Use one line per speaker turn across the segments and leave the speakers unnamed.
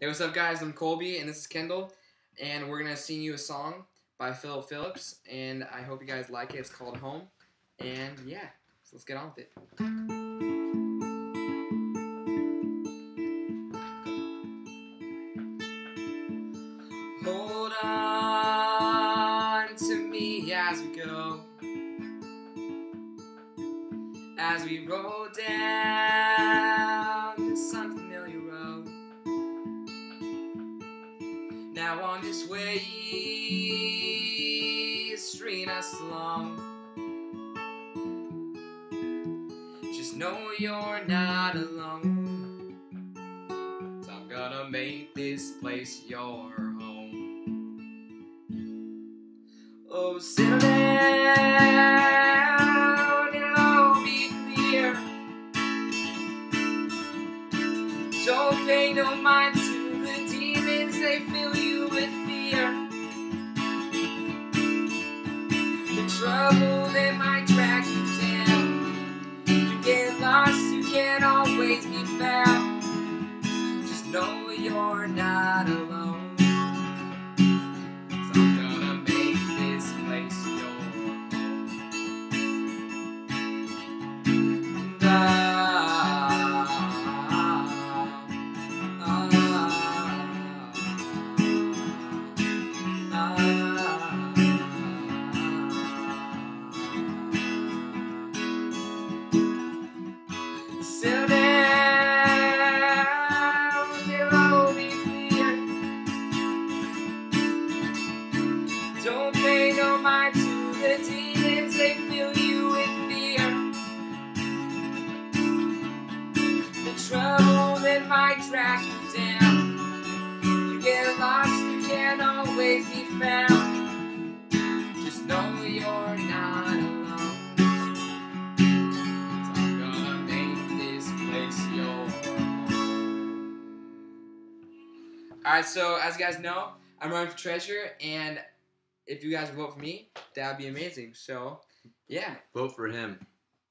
Hey, what's up, guys? I'm Colby, and this is Kendall, and we're gonna sing you a song by Phillip Phillips, and I hope you guys like it. It's called Home, and yeah, so let's get on with it. Hold on to me as we go, as we roll down Now on this way, string us along. Just know you're not alone. So I'm gonna make this place your home. Oh, settle down, it'll all be clear. Don't pay no mind to the demons, they fill always be found. Just know you're not alone. So I'm gonna make this place your home. To the demons, they fill you with fear. The trouble that might you down. You get lost, you can't always be found. Just know you're not alone. So I'm gonna make this place your home. Alright, so as you guys know, I'm running for treasurer, and if you guys vote for me, that would be amazing. So, yeah,
Vote for him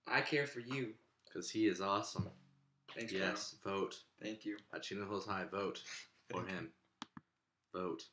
I care for you.
because he is awesome.
Thanks,
yes, vote.
Thank you.
At Chino Hills High, vote for him. Vote.